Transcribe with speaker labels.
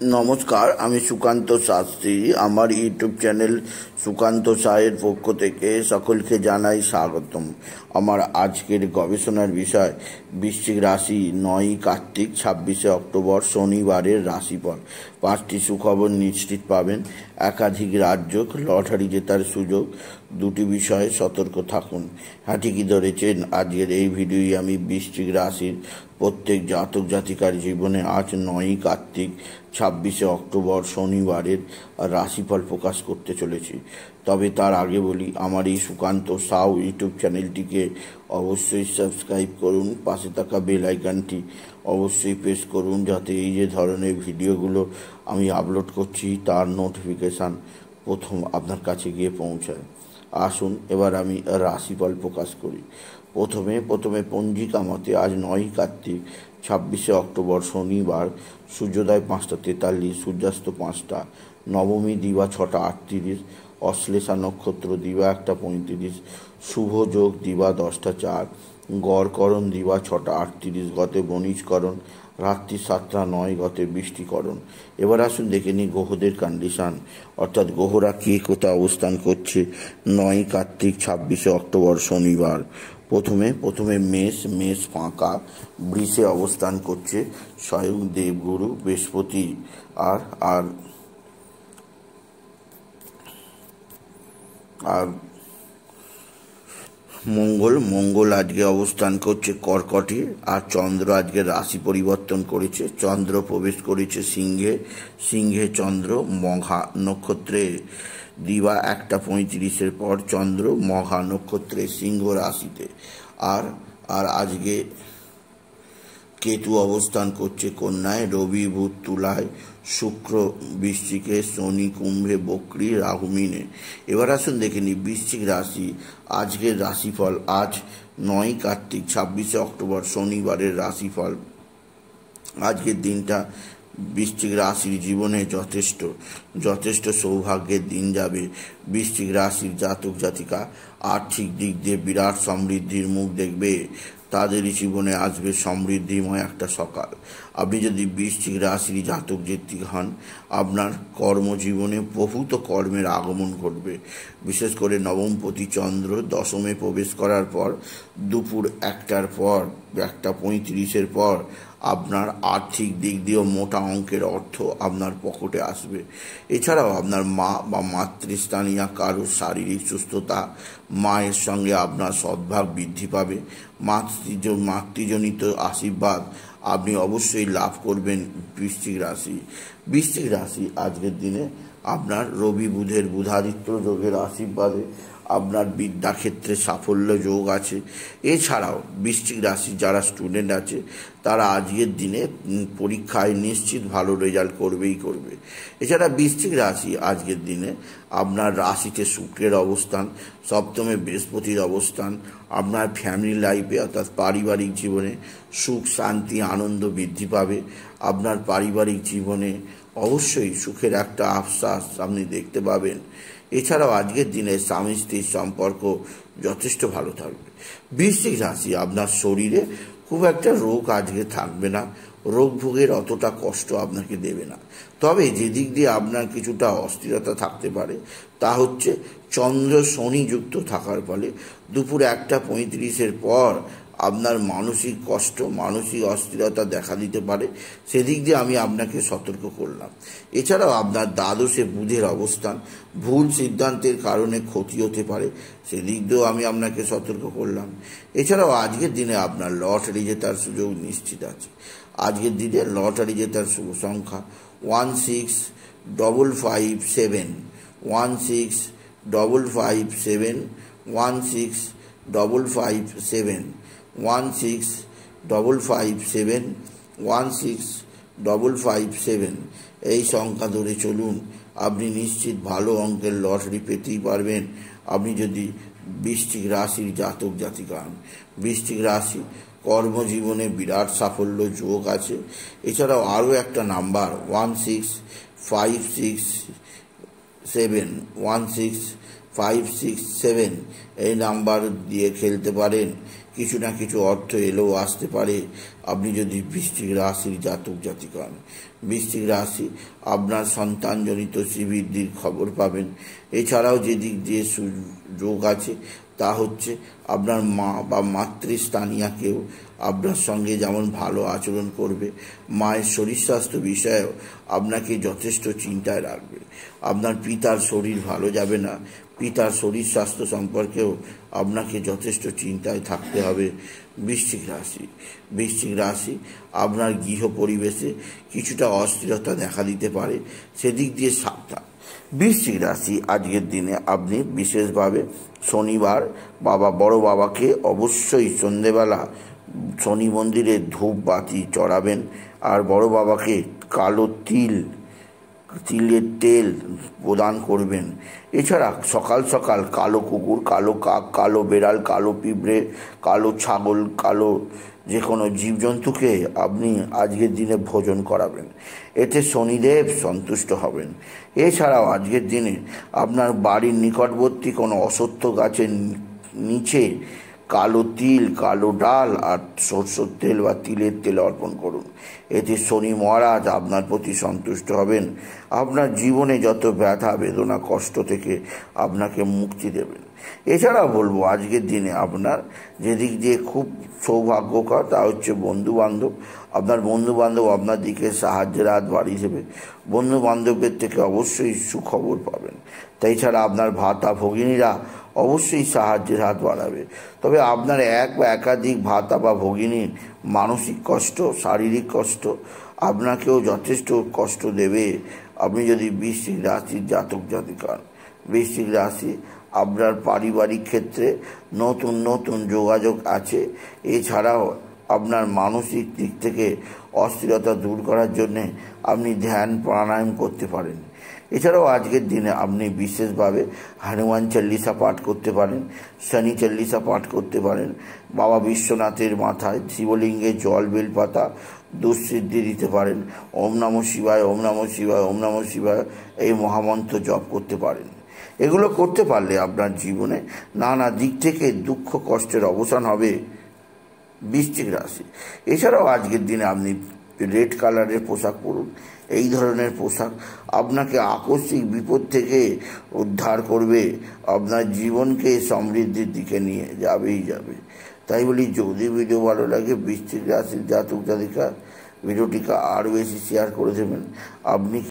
Speaker 1: নমস্কার, আমি সুকান্ত শাস্ত্রী। আমার ইউটিউব চ্যানেল সুকান্ত সাহের পক্ষ থেকে সকলকে জানাই স্বাগতম। আমার আজকের গবেষণার বিষয়, বৃশ্চিক রাশি নয়ই কার্তিক, ছাব্বিশে অক্টোবর, শনিবারের রাশিফল। পাঁচটি সুখবর নিশ্চিত পাবেন। একাধিক রাজ্য লটারি জেতার সুযোগ দুটি বিষয়ে সতর্ক থাকুন। হ্যাঁ ঠিকই ধরেছেন, আজকের এই ভিডিওই আমি বৃশ্চিক রাশির প্রত্যেক জাতক জাতিকার জীবনে আজ নয়ই কার্তিক, ছাব্বিশে অক্টোবর শনিবারের রাশিফল প্রকাশ করতে চলেছি। তবে তার আগে বলি, আমার এই সুকান্ত সাউ ইউটিউব চ্যানেলটিকে অবশ্যই সাবস্ক্রাইব করুন, পাশে থাকা বেল আইকনটি অবশ্যই প্রেস করুন, যাতে এই যে ধরনের ভিডিওগুলো আমি আপলোড করছি, তার নোটিফিকেশান প্রথম আপনার কাছে গিয়ে পৌঁছায়। আসুন, এবার আমি রাশিফল প্রকাশ করি। প্রথমে প্রথমে পঞ্জিকা মতে আজ নয় কার্তিক, ছাব্বিশে অক্টোবর শনিবার, সূর্যোদয় পাঁচটা তেতাল্লিশ, সূর্যাস্ত পাঁচটা, নবমী দিবা ছটা আটত্রিশ, অশ্লেষা নক্ষত্র দিবা একটা পঁয়ত্রিশ, শুভ যোগ দিবা দশটা চার, গড়করণ দিবা ছটা আটত্রিশ, গতে বণিজকরণ রাত্রি সাতটা নয় গতে বৃষ্টিকরণ এবার আসুন দেখে নিই গ্রহদের কন্ডিশন অর্থাৎ গ্রহরা কে কোথায় অবস্থান করছে? নয়, কার্তিক, ছাব্বিশে অক্টোবর, শনিবার। প্রথমে প্রথমে মেষ মেষ ফাঁকা, বৃষে অবস্থান করছে স্বয়ং দেবগুরু, বৃহস্পতি আর আর আর মঙ্গল মঙ্গল আজকে অবস্থান করছে কর্কটে আর চন্দ্র আজকে রাশি পরিবর্তন করেছে। চন্দ্র প্রবেশ করেছে সিংহে সিংহে চন্দ্র, মঘা নক্ষত্রে। দিবা একটা পঁয়ত্রিশের পর চন্দ্র, মঘা নক্ষত্রে সিংহ রাশিতে। আর আর আজকে কেতু অবস্থান করছে কন্যায়, রবি বুধ তুলায়, শুক্র বৃশ্চিকে, শনি কুম্ভে, বকরি রাহুমিনে এবার আসুন দেখে নি বৃশ্চিক রাশি, আজকের রাশিফল। আজ নয় কার্তিক, ছাব্বিশে অক্টোবর, শনিবারের রাশিফল। আজকের দিনটা বৃশ্চিক রাশির জীবনে যথেষ্ট যথেষ্ট সৌভাগ্যের দিন যাবে। বৃশ্চিক রাশির জাতক জাতিকা, আর্থিক দিক দিয়ে বিরাট সমৃদ্ধির মুখ দেখবে। তাদেরই জীবনে আসবে সমৃদ্ধিময় একটা সকাল। আপনি যদি বৃশ্চিক রাশির জাতক জাতিক হন, আপনার কর্মজীবনে বহুত কর্মের আগমন ঘটবে। বিশেষ করে নবমপতি চন্দ্র দশমে প্রবেশ করার পর, দুপুর একটার পর, একটা পঁয়ত্রিশের পর, আপনার আর্থিক দিক দিয়েও মোটা অঙ্কের অর্থ আপনার পকেটে আসবে। এছাড়াও আপনার মা বা মাতৃস্থানীয় কারোর শারীরিক সুস্থতা, মায়ের সঙ্গে আপনার সদ্ভাব বৃদ্ধি পাবে। মাতৃজ মাতৃজনিত আশীর্বাদ আপনি অবশ্যই লাভ করবেন বৃশ্চিক রাশি। বৃশ্চিক রাশি আজকের দিনে আপনার রবি বুধের বুধাদিত্য যোগের আশীর্বাদে আপনার বিদ্যাক্ষেত্রে সাফল্য যোগ আছে। এছাড়াও বৃশ্চিক রাশির যারা স্টুডেন্ট আছে, তারা আজকের দিনে পরীক্ষায় নিশ্চিত ভালো রেজাল্ট করবেই করবে। এছাড়া বৃশ্চিক রাশি আজকের দিনে আপনার রাশিতে শুক্রের অবস্থান, সপ্তমে বৃহস্পতির অবস্থান, আপনার ফ্যামিলি লাইফে অর্থাৎ পারিবারিক জীবনে সুখ, শান্তি, আনন্দ বৃদ্ধি পাবে। আপনার পারিবারিক জীবনে অবশ্যই সুখের একটা আশ্বাস আপনি দেখতে পাবেন। এছাড়াও আজকের দিনে স্বামী স্ত্রীর সম্পর্ক যথেষ্ট ভালো থাকবে। বৃশ্চিক রাশি আপনার শরীরে খুব একটা রোগ আজকে থাকবে না, রোগ ভোগের অতটা কষ্ট আপনাকে দেবে না। তবে যে দিক দিয়ে আপনার কিছুটা অস্থিরতা থাকতে পারে, তা হচ্ছে চন্দ্র শনি যুক্ত থাকার ফলে দুপুর একটা পঁয়ত্রিশের পর আপনার মানসিক কষ্ট, মানসিক অস্থিরতা দেখা দিতে পারে। সেদিক দিয়ে আমি আপনাকে সতর্ক করলাম। এছাড়াও আপনার দ্বাদশে বুধের অবস্থান, ভুল সিদ্ধান্তের কারণে ক্ষতি হতে পারে। সেদিক দিয়েও আমি আপনাকে সতর্ক করলাম। এছাড়াও আজকের দিনে আপনার লটারি জেতার সুযোগ নিশ্চিত আছে। আজকের দিনে লটারি জেতার শুভ সংখ্যা one six double five seven. One six double five seven, one six double five seven. One six double five seven one six double five seven এই সংখ্যা ধরে চলুন, আপনি নিশ্চিত ভালো অঙ্কের লটারি পেতেই পারবেন। আপনি যদি বৃষ্টিক রাশির জাতক জাতিকা হন বৃষ্টিক রাশি কর্মজীবনে বিরাট সাফল্য যোগ আছে। এছাড়াও আরও একটা number one six five six seven one six five six seven এই নাম্বার দিয়ে খেলতে পারেন। কিছু না কিছু অর্থ এলেও আসতে পারে। আপনি যদি বৃষ্টিক রাশির জাতক জাতিক হন বৃষ্টিক রাশি আপনার সন্তানজনিত শ্রীবৃদ্ধির খবর পাবেন। এছাড়াও যে দিক দিয়ে সুযোগ আছে, তা হচ্ছে আপনার মা বা মাতৃস্থানীয় কেউ আপনার সঙ্গে যেমন ভালো আচরণ করবে, মায়ের শরীর স্বাস্থ্য বিষয়েও আপনাকে যথেষ্ট চিন্তায় রাখবে। আপনার পিতার শরীর ভালো যাবে না পিতার শরীর স্বাস্থ্য সম্পর্কেও আপনাকে যথেষ্ট চিন্তায় থাকতে হবে। বৃশ্চিক রাশি বৃশ্চিক রাশি আপনার গৃহ পরিবেশে কিছুটা অস্থিরতা দেখা দিতে পারে, সেদিক দিয়ে সাবধান। বৃশ্চিক রাশি আজকের দিনে আপনি বিশেষভাবে শনিবার বাবা, বড় বাবাকে অবশ্যই সন্ধেবেলা শনি মন্দিরে ধূপ বাতি চড়াবেন, আর বড় বাবাকে কালো তিল তিলের তেল প্রদান করবেন। এছাড়া সকাল সকাল কালো কুকুর, কালো কাক, কালো বেড়াল, কালো পিঁপড়ে, কালো ছাগল, কালো যে কোনো জীবজন্তুকে আপনি আজকের দিনে ভোজন করাবেন। এতে শনিদেব সন্তুষ্ট হবেন। এছাড়াও আজকের দিনে আপনার বাড়ির নিকটবর্তী কোনো অসত্য গাছের নিচে কালো তিল, কালো ডাল আর সরষের তেল বা তিলের তেল অর্পণ করুন। এতে শনি মহারাজ আপনার প্রতি সন্তুষ্ট হবেন। আপনার জীবনে যত ব্যথা, বেদনা, কষ্ট থেকে আপনাকে মুক্তি দেবেন। এছাড়াও বলব, আজকের দিনে আপনার যেদিক দিয়ে খুব সৌভাগ্যকর, তা হচ্ছে বন্ধু বান্ধব আপনার বন্ধু বান্ধব আপনার দিকে সাহায্যের হাত বাড়িয়ে দেবে। বন্ধু বান্ধবদের থেকে অবশ্যই সুখবর পাবেন। তাই ছাড়া আপনার ভাতা ভগিনীরা অবশ্যই সাহায্যের হাত বাড়াবে। তবে আপনার এক বা একাধিক ভাতা বা ভগিনীর মানসিক কষ্ট, শারীরিক কষ্ট আপনাকেও যথেষ্ট কষ্ট দেবে। আপনি যদি বৃশ্চিক রাশির জাতক জাতিকান বৃশ্চিক রাশি আপনার পারিবারিক ক্ষেত্রে নতুন নতুন যোগাযোগ আছে। এছাড়াও আপনার মানসিক দিক থেকে অস্থিরতা দূর করার জন্যে আপনি ধ্যান, প্রাণায়াম করতে পারেন। এছাড়াও আজকের দিনে আপনি বিশেষভাবে হনুমান চল্লিশা পাঠ করতে পারেন, শনি চল্লিশা পাঠ করতে পারেন, বাবা বিশ্বনাথের মাথায় শিবলিঙ্গে জল বেলপাতা দুঃসিদ্ধি দিতে পারেন, ওম নম শিবায়, ওম নম শিবায়, ওম নম শিবায় এই মহামন্ত্র জপ করতে পারেন। এগুলো করতে পারলে আপনার জীবনে নানা দিক থেকে দুঃখ কষ্টের অবসান হবে বৃশ্চিক রাশি। এছাড়াও আজকের দিনে আপনি রেড কালারের পোশাক পরুন। এই ধরনের পোশাক আপনাকে আকস্মিক বিপদ থেকে উদ্ধার করবে। আপনার জীবনকে সমৃদ্ধির দিকে নিয়ে যাবেই যাবে। তাই বলি, যদি ভিডিও ভালো লাগে বৃষ্টির রাশির জাতক জাতিকা, ভিডিওটিকে আরও বেশি শেয়ার করে দেবেন। আপনি